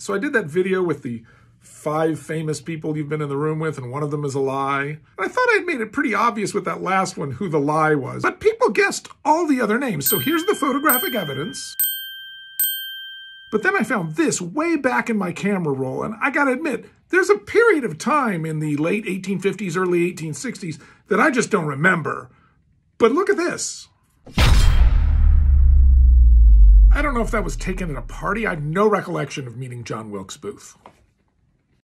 So I did that video with the five famous people you've been in the room with, and one of them is a lie. I thought I'd made it pretty obvious with that last one who the lie was. But people guessed all the other names. So here's the photographic evidence. But then I found this way back in my camera roll, and I gotta admit, there's a period of time in the late 1850s, early 1860s that I just don't remember. But look at this. I don't know if that was taken at a party. I have no recollection of meeting John Wilkes Booth.